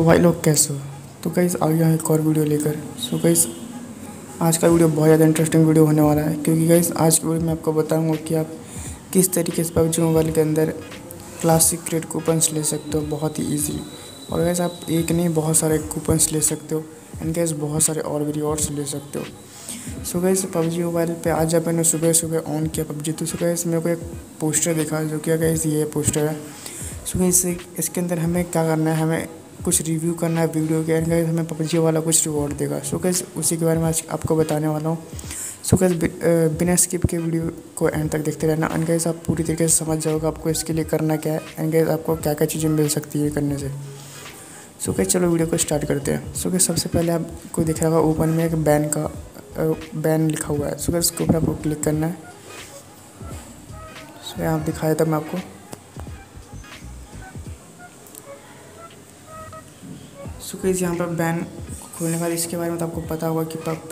सो भाई लोग कैसे हो? तो गाइस आ गया एक और वीडियो लेकर। सो गाइस आज का वीडियो बहुत ज़्यादा इंटरेस्टिंग वीडियो होने वाला है क्योंकि गाइस आज की वीडियो में आपको बताऊँगा कि आप किस तरीके से पबजी मोबाइल के अंदर क्लासिक क्रेड कूपन्स ले सकते हो बहुत ही ईजी और गैस आप एक नहीं बहुत सारे कूपन्स ले सकते हो एंड गैस बहुत सारे और भी रिवॉर्ड्स ले सकते हो। So so, guys PUBG mobile पे आज जब मैंने सुबह सुबह ऑन किया पबजी। तो सो सुबह मेरे को एक पोस्टर दिखा जो कि गैस ये पोस्टर है। सो so, इससे इसके अंदर हमें क्या करना है? हमें कुछ रिव्यू करना है वीडियो के एंड हमें पबजी वाला कुछ रिवॉर्ड देगा। सो कैसे उसी के बारे में आज आपको बताने वाला हूँ। सो कैसे बिना स्किप के वीडियो को एंड तक देखते रहना। एंड गैस आप पूरी तरीके से समझ जाओगे आपको इसके लिए करना क्या है। एंड गैस आपको क्या क्या चीज़ें मिल सकती है करने से। सो कैसे चलो वीडियो को स्टार्ट करते हैं। सो कैसे सबसे पहले आपको दिख रहा होगा ओपन में एक बैन का बैन लिखा हुआ है। सो कैसे उसके ऊपर आपको क्लिक करना है। सो यहाँ दिखाया था मैं आपको। सो कैसे यहाँ पर बैन खोलने बाद इसके बारे में तो आपको पता होगा कि पब,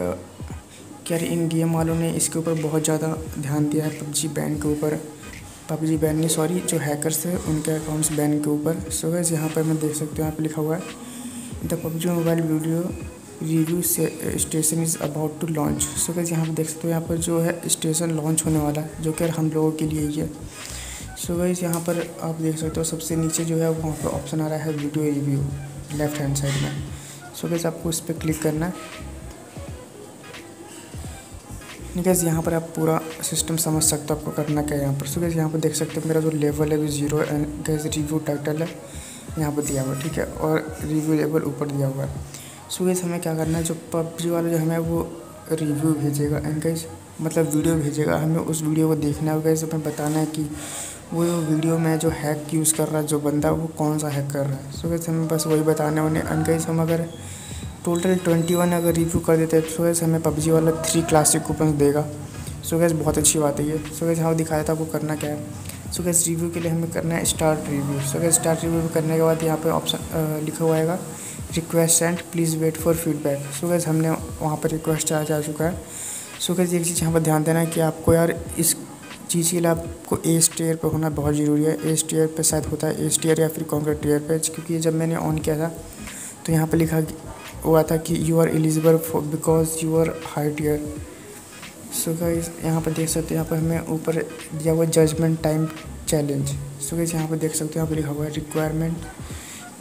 क्या इन गेम वालों ने इसके ऊपर बहुत ज़्यादा ध्यान दिया है पबजी बैन के ऊपर। पबजी बैन नहीं सॉरी जो हैकर्स थे, उनके अकाउंट्स बैन के ऊपर। सो गैस यहाँ पर मैं देख सकते हो, यहाँ पर लिखा हुआ है the PUBG mobile video review station is about to launch so guys यहाँ पर देख सकते हो, यहाँ पर जो है स्टेशन लॉन्च होने वाला है, जो कि हम लोगों के लिए ही है। सो गैस यहाँ पर आप देख सकते हो, सबसे नीचे जो है, वहाँ पर ऑप्शन आ रहा है video review left hand side में। सो गैस आपको इस पर क्लिक करना है। गैस यहाँ पर आप पूरा सिस्टम समझ सकते हो आपको करना क्या है यहाँ पर। सो गैस यहाँ पर देख सकते हो मेरा जो लेवल है वो ज़ीरो गैस रिव्यू टाइटल है। यहाँ पर दिया हुआ है, ठीक है? और रिव्यू लेवल ऊपर दिया हुआ है। सो गैस हमें क्या करना है? जो पबजी वाला जो हमें वो रिव्यू भेजेगा। एंड गैस मतलब वीडियो भेजेगा। हमें उस वीडियो को देखना है। गैस हमें बताना है कि वो वीडियो में जो हैक यूज़ कर रहा है, जो बंदा वो कौन सा हैक कर रहा है? सो वैसे हमें बस वही बताने वाले अनकैस हम अगर टोटल ट्वेंटी वन अगर रिव्यू कर देते हैं तो वैसे हमें पबजी वाला थ्री क्लासिक कूपन देगा। सो गैस बहुत अच्छी बात है ये। सो गैस हाँ दिखाया था आपको करना क्या है। सो गैस रिव्यू के लिए हमें करना है start review so guys start review करने के बाद यहाँ पर ऑप्शन लिखा हुआ है request send please wait for feedback so guys हमने वहाँ पर रिक्वेस्ट आ जा चुका है। सो गैस एक चीज़ यहाँ पर ध्यान देना है कि आपको यार इस चीज़ के लिए आपको ए टीयर पर होना बहुत ज़रूरी है। ए टीयर पर शायद होता है ए टीयर या फिर कॉन्क्रीट टीयर पर क्योंकि जब मैंने ऑन किया था तो यहाँ पर लिखा हुआ था कि you are eligible for because you are high tier so guys यहाँ पर देख सकते हो, यहाँ पर हमें ऊपर दिया हुआ judgement time challenge so guys यहाँ पर देख सकते हो, यहाँ पर लिखा हुआ है requirement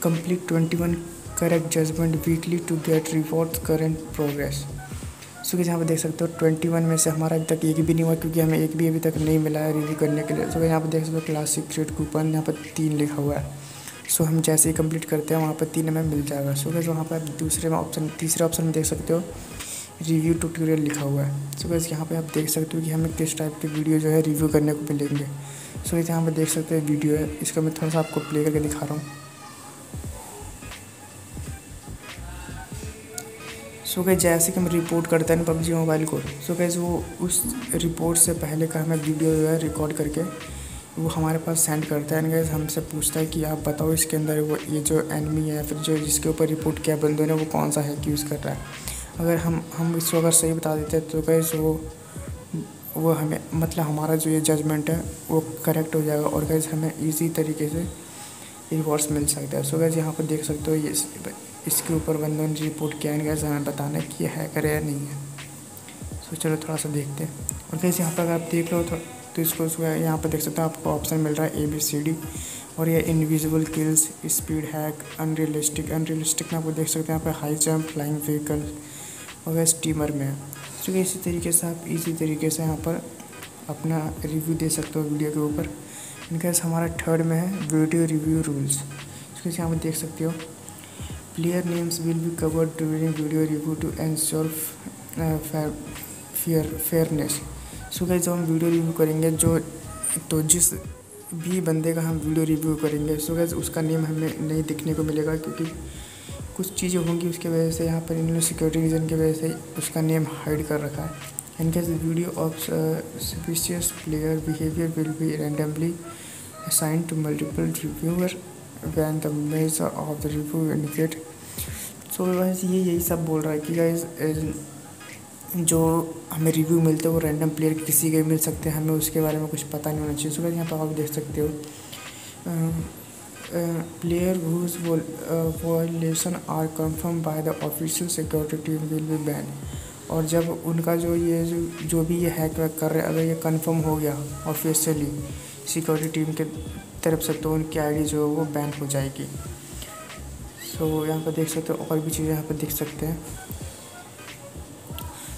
complete twenty one correct judgement weekly to get reward current progress so यहाँ पर देख सकते हो ट्वेंटी वन में से हमारा अभी तक एक भी नहीं हुआ क्योंकि हमें एक भी अभी तक नहीं मिला है रिव्यू करने के लिए। सो यहाँ पर देख सकते हो क्लासिक क्रेड कूपन यहाँ पर तीन लिखा हुआ है। सो हम जैसे ही कंप्लीट करते हैं, वहाँ पर तीन हमें मिल जाएगा। सो गैस वहाँ पर दूसरे में ऑप्शन तीसरे ऑप्शन में देख सकते हो रिव्यू ट्यूटोरियल लिखा हुआ है। सो गैस यहाँ पे आप देख सकते हो कि हमें किस टाइप के वीडियो जो है रिव्यू करने को मिलेंगे। सो गैस यहाँ पर देख सकते हैं वीडियो है, इसका मैं थोड़ा सा आपको प्ले करके दिखा रहा हूँ। सो गए जैसे कि हम रिपोर्ट करते हैं पबजी मोबाइल को सो गए वो उस रिपोर्ट से पहले का हमें वीडियो जो है रिकॉर्ड करके वो हमारे पास सेंड करता है। एंड गैस हमसे पूछता है कि आप बताओ इसके अंदर वो ये जो एनमी है, फिर जो जिसके ऊपर रिपोर्ट किया बंदों ने, वो कौन सा हैक यूज़ कर रहा है। अगर हम हम इसको अगर सही बता देते हैं तो गैस वो वो हमें मतलब हमारा जो ये जजमेंट है, वो करेक्ट हो जाएगा और गैस हमें ईजी तरीके से रिवॉर्ड्स मिल सकता है। सो गैस यहाँ पर देख सकते हो ये इसके ऊपर बंदों ने रिपोर्ट किया है हमें बताना कि ये है करे या नहीं है। सो चलो थोड़ा सा देखते हैं। और कैसे यहाँ पर अगर आप देख लो तो, तो इसको यहाँ पर देख सकते हो आपको ऑप्शन मिल रहा है ए बी सी डी और ये invisible kills speed hack unrealistic unrealistic में आपको देख सकते हैं यहाँ पर हाई जंप फ्लाइंग व्हीकल और स्टीमर में। सो so, इसी तरीके से आप इसी तरीके से यहाँ पर अपना रिव्यू दे सकते हो वीडियो के ऊपर। इनका हमारा थर्ड में है वीडियो रिव्यू रूल्स तो यहाँ पर देख सकते हो। Player names will be covered during video review to ensure fair, fairness. So so जब हम वीडियो रिव्यू करेंगे जो तो जिस भी बंदे का हम वीडियो रिव्यू करेंगे सो गैस उसका नेम हमें नहीं दिखने को मिलेगा क्योंकि कुछ चीज़ें होंगी उसके वजह से यहाँ पर इन्होंने सिक्योरिटी रीज़न की वजह से उसका नेम हाइड कर रखा है in case video of suspicious player behaviour will be randomly assign to multiple reviewer when the major of the review indicate so guys ये यही सब बोल रहा है कि गाइस जो हमें रिव्यू मिलते हैं, वो रैंडम प्लेयर किसी के मिल सकते हैं, हमें उसके बारे में कुछ पता नहीं होना चाहिए। सो गाइस यहाँ पर आप देख सकते हो। Player whose violation are confirm by the official security team will be ban और जब उनका जो ये जो जो भी ये हैक वैक कर रहे हैं, अगर ये कंफर्म हो गया ऑफिशियली सिक्योरिटी टीम के तरफ़ से तो उनकी आईडी जो है वो बैन हो जाएगी। सो so, यहाँ पर देख सकते हो और भी चीज़ें यहाँ पर देख सकते हैं।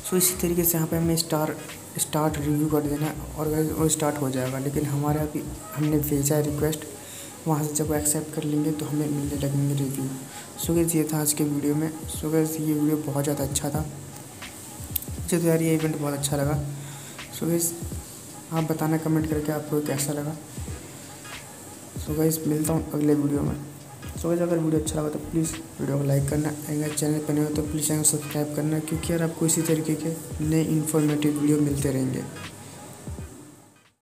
सो so, इसी तरीके से यहाँ पे हमें स्टार स्टार्ट रिव्यू कर देना और वो स्टार्ट हो जाएगा। लेकिन हमारे अभी हमने भेजा है रिक्वेस्ट वहाँ से जब एक्सेप्ट कर लेंगे तो हमें मिलने लगेंगे रिव्यू सो गैस ये था आज के वीडियो में। सो गैस ये वीडियो बहुत ज़्यादा अच्छा था। मुझे तो यार ये इवेंट बहुत अच्छा लगा। सो गैस आप बताना कमेंट करके आपको कैसा लगा? सो गाइस मिलता हूँ अगले वीडियो में। सो गाइस अगर वीडियो अच्छा लगा तो प्लीज़ वीडियो को लाइक करना अगर चैनल पर नहीं हो तो प्लीज़ चैनल सब्सक्राइब करना, क्योंकि यार आपको इसी तरीके के नए इन्फॉर्मेटिव वीडियो मिलते रहेंगे।